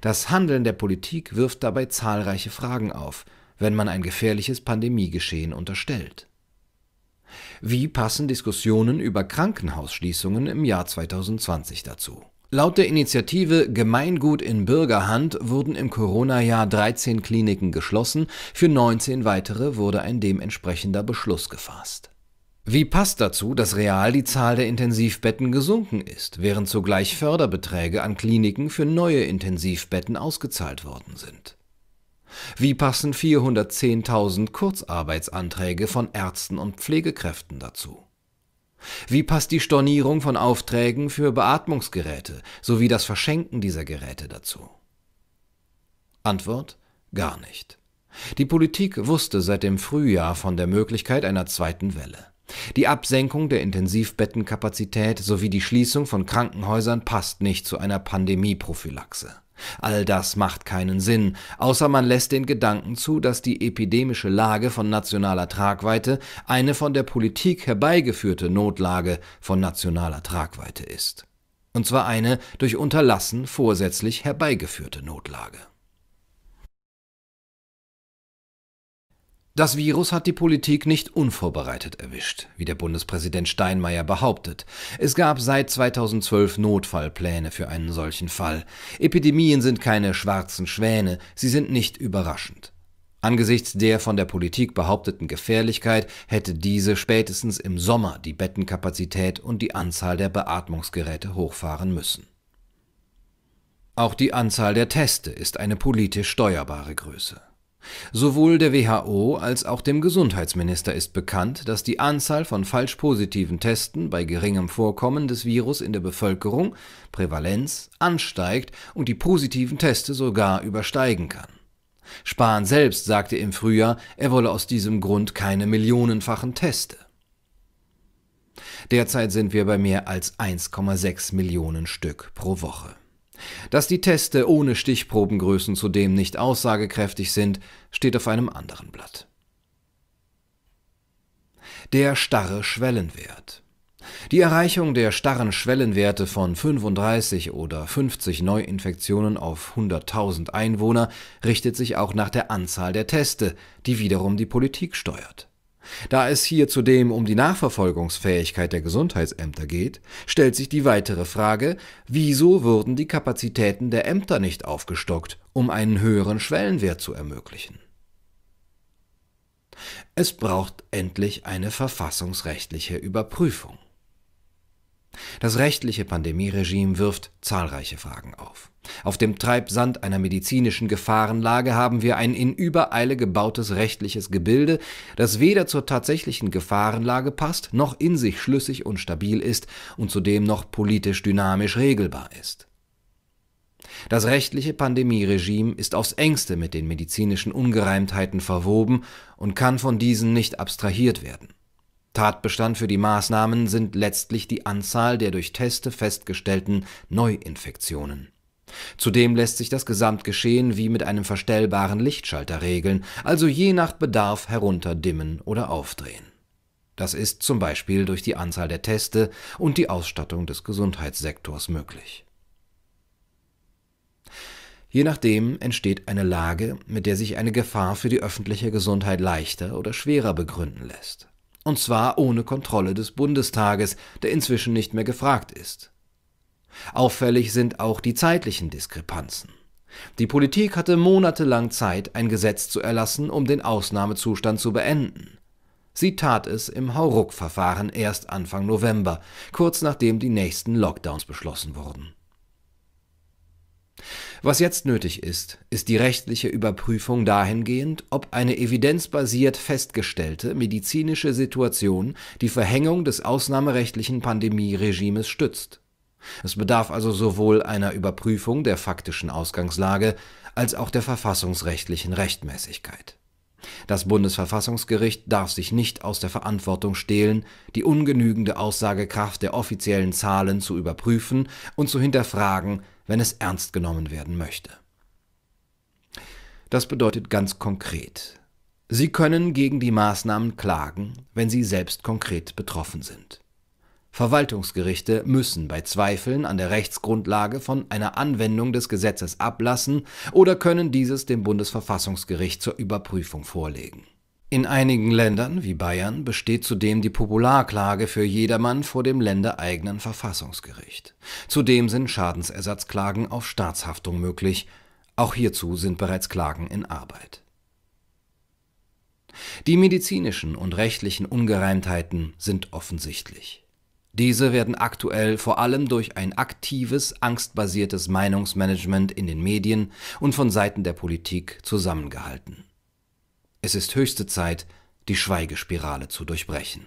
Das Handeln der Politik wirft dabei zahlreiche Fragen auf, wenn man ein gefährliches Pandemiegeschehen unterstellt. Wie passen Diskussionen über Krankenhausschließungen im Jahr 2020 dazu? Laut der Initiative Gemeingut in Bürgerhand wurden im Corona-Jahr 13 Kliniken geschlossen, für 19 weitere wurde ein dementsprechender Beschluss gefasst. Wie passt dazu, dass real die Zahl der Intensivbetten gesunken ist, während zugleich Förderbeträge an Kliniken für neue Intensivbetten ausgezahlt worden sind? Wie passen 410.000 Kurzarbeitsanträge von Ärzten und Pflegekräften dazu? Wie passt die Stornierung von Aufträgen für Beatmungsgeräte sowie das Verschenken dieser Geräte dazu? Antwort gar nicht. Die Politik wusste seit dem Frühjahr von der Möglichkeit einer zweiten Welle. Die Absenkung der Intensivbettenkapazität sowie die Schließung von Krankenhäusern passt nicht zu einer Pandemieprophylaxe. All das macht keinen Sinn, außer man lässt den Gedanken zu, dass die epidemische Lage von nationaler Tragweite eine von der Politik herbeigeführte Notlage von nationaler Tragweite ist. Und zwar eine durch Unterlassen vorsätzlich herbeigeführte Notlage. Das Virus hat die Politik nicht unvorbereitet erwischt, wie der Bundespräsident Steinmeier behauptet. Es gab seit 2012 Notfallpläne für einen solchen Fall. Epidemien sind keine schwarzen Schwäne, sie sind nicht überraschend. Angesichts der von der Politik behaupteten Gefährlichkeit hätte diese spätestens im Sommer die Bettenkapazität und die Anzahl der Beatmungsgeräte hochfahren müssen. Auch die Anzahl der Teste ist eine politisch steuerbare Größe. Sowohl der WHO als auch dem Gesundheitsminister ist bekannt, dass die Anzahl von falsch positiven Testen bei geringem Vorkommen des Virus in der Bevölkerung (Prävalenz) ansteigt und die positiven Teste sogar übersteigen kann. Spahn selbst sagte im Frühjahr, er wolle aus diesem Grund keine millionenfachen Teste. Derzeit sind wir bei mehr als 1,6 Millionen Stück pro Woche dass die Teste ohne Stichprobengrößen zudem nicht aussagekräftig sind, steht auf einem anderen Blatt. Der starre Schwellenwert. Die Erreichung der starren Schwellenwerte von 35 oder 50 Neuinfektionen auf 100.000 Einwohner richtet sich auch nach der Anzahl der Teste, die wiederum die Politik steuert. Da es hier zudem um die Nachverfolgungsfähigkeit der Gesundheitsämter geht, stellt sich die weitere Frage, wieso wurden die Kapazitäten der Ämter nicht aufgestockt, um einen höheren Schwellenwert zu ermöglichen? Es braucht endlich eine verfassungsrechtliche Überprüfung. Das rechtliche Pandemieregime wirft zahlreiche Fragen auf. Auf dem Treibsand einer medizinischen Gefahrenlage haben wir ein in Übereile gebautes rechtliches Gebilde, das weder zur tatsächlichen Gefahrenlage passt, noch in sich schlüssig und stabil ist und zudem noch politisch dynamisch regelbar ist. Das rechtliche Pandemieregime ist aufs engste mit den medizinischen Ungereimtheiten verwoben und kann von diesen nicht abstrahiert werden. Tatbestand für die Maßnahmen sind letztlich die Anzahl der durch Teste festgestellten Neuinfektionen. Zudem lässt sich das Gesamtgeschehen wie mit einem verstellbaren Lichtschalter regeln, also je nach Bedarf herunterdimmen oder aufdrehen. Das ist zum Beispiel durch die Anzahl der Teste und die Ausstattung des Gesundheitssektors möglich. Je nachdem entsteht eine Lage, mit der sich eine Gefahr für die öffentliche Gesundheit leichter oder schwerer begründen lässt und zwar ohne Kontrolle des Bundestages, der inzwischen nicht mehr gefragt ist. Auffällig sind auch die zeitlichen Diskrepanzen. Die Politik hatte monatelang Zeit, ein Gesetz zu erlassen, um den Ausnahmezustand zu beenden. Sie tat es im Hauruck-Verfahren erst Anfang November, kurz nachdem die nächsten Lockdowns beschlossen wurden. Was jetzt nötig ist, ist die rechtliche Überprüfung dahingehend, ob eine evidenzbasiert festgestellte medizinische Situation die Verhängung des ausnahmerechtlichen Pandemieregimes stützt. Es bedarf also sowohl einer Überprüfung der faktischen Ausgangslage als auch der verfassungsrechtlichen Rechtmäßigkeit. Das Bundesverfassungsgericht darf sich nicht aus der Verantwortung stehlen, die ungenügende Aussagekraft der offiziellen Zahlen zu überprüfen und zu hinterfragen, wenn es ernst genommen werden möchte. Das bedeutet ganz konkret, Sie können gegen die Maßnahmen klagen, wenn Sie selbst konkret betroffen sind. Verwaltungsgerichte müssen bei Zweifeln an der Rechtsgrundlage von einer Anwendung des Gesetzes ablassen oder können dieses dem Bundesverfassungsgericht zur Überprüfung vorlegen. In einigen Ländern wie Bayern besteht zudem die Popularklage für jedermann vor dem ländereigenen Verfassungsgericht. Zudem sind Schadensersatzklagen auf Staatshaftung möglich, auch hierzu sind bereits Klagen in Arbeit. Die medizinischen und rechtlichen Ungereimtheiten sind offensichtlich. Diese werden aktuell vor allem durch ein aktives, angstbasiertes Meinungsmanagement in den Medien und von Seiten der Politik zusammengehalten. Es ist höchste Zeit, die Schweigespirale zu durchbrechen